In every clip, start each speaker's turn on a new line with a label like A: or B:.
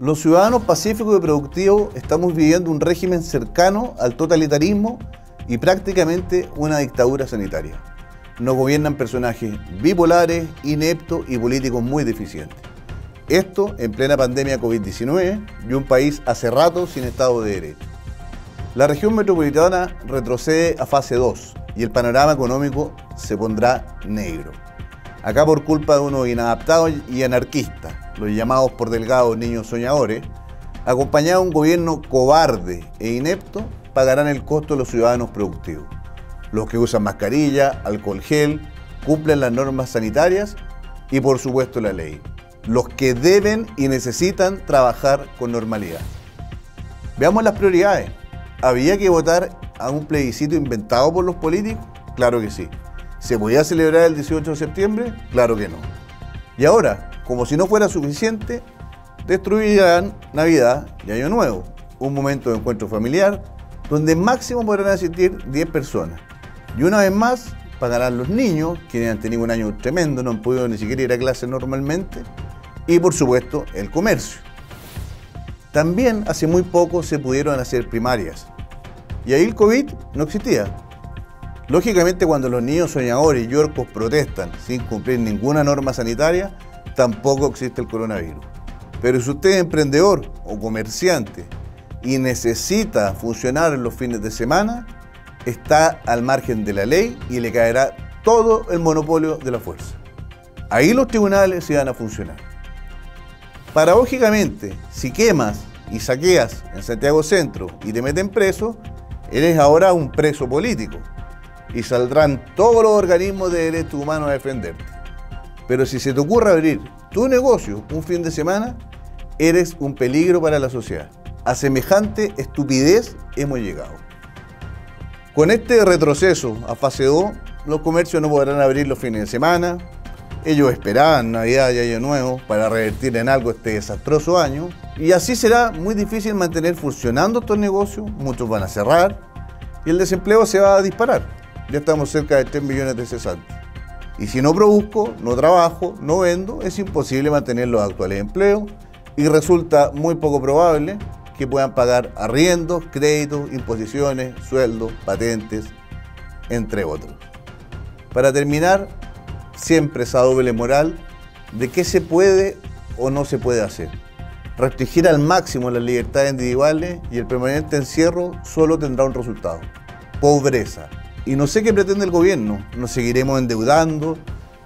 A: Los ciudadanos pacíficos y productivos estamos viviendo un régimen cercano al totalitarismo y prácticamente una dictadura sanitaria. Nos gobiernan personajes bipolares, ineptos y políticos muy deficientes. Esto en plena pandemia COVID-19 y un país hace rato sin Estado de Derecho. La región metropolitana retrocede a fase 2 y el panorama económico se pondrá negro. Acá por culpa de unos inadaptados y anarquistas, los llamados por Delgado niños soñadores, acompañado de un gobierno cobarde e inepto, pagarán el costo de los ciudadanos productivos. Los que usan mascarilla, alcohol gel, cumplen las normas sanitarias y por supuesto la ley. Los que deben y necesitan trabajar con normalidad. Veamos las prioridades. ¿Había que votar a un plebiscito inventado por los políticos? Claro que sí. ¿Se podía celebrar el 18 de septiembre? Claro que no. Y ahora, como si no fuera suficiente, destruirán Navidad y Año Nuevo, un momento de encuentro familiar donde máximo podrán asistir 10 personas. Y una vez más, pagarán los niños, quienes han tenido un año tremendo, no han podido ni siquiera ir a clase normalmente, y por supuesto el comercio. También hace muy poco se pudieron hacer primarias, y ahí el COVID no existía. Lógicamente cuando los niños soñadores y yorcos protestan sin cumplir ninguna norma sanitaria, tampoco existe el coronavirus. Pero si usted es emprendedor o comerciante y necesita funcionar en los fines de semana, está al margen de la ley y le caerá todo el monopolio de la fuerza. Ahí los tribunales se van a funcionar. Paradójicamente, si quemas y saqueas en Santiago Centro y te meten preso, eres ahora un preso político y saldrán todos los organismos de derechos humanos a defenderte. Pero si se te ocurre abrir tu negocio un fin de semana, eres un peligro para la sociedad. A semejante estupidez hemos llegado. Con este retroceso a fase 2, los comercios no podrán abrir los fines de semana. Ellos esperaban Navidad y Año Nuevo para revertir en algo este desastroso año. Y así será muy difícil mantener funcionando estos negocios. Muchos van a cerrar y el desempleo se va a disparar ya estamos cerca de 3 millones de cesantes. Y si no produzco, no trabajo, no vendo, es imposible mantener los actuales empleos y resulta muy poco probable que puedan pagar arriendos, créditos, imposiciones, sueldos, patentes, entre otros. Para terminar, siempre esa doble moral de qué se puede o no se puede hacer. Restringir al máximo las libertades individuales y el permanente encierro solo tendrá un resultado, pobreza. Y no sé qué pretende el gobierno. Nos seguiremos endeudando.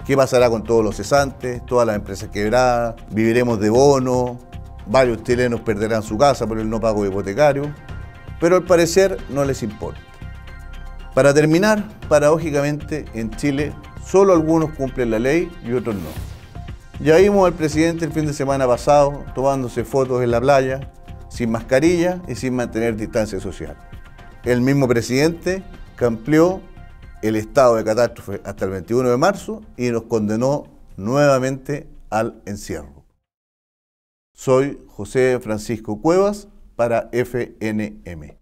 A: ¿Qué pasará con todos los cesantes? Todas las empresas quebradas. Viviremos de bono. Varios chilenos perderán su casa por el no pago hipotecario. Pero al parecer no les importa. Para terminar, paradójicamente, en Chile solo algunos cumplen la ley y otros no. Ya vimos al presidente el fin de semana pasado tomándose fotos en la playa, sin mascarilla y sin mantener distancia social. El mismo presidente amplió el estado de catástrofe hasta el 21 de marzo y nos condenó nuevamente al encierro. Soy José Francisco Cuevas para FNM.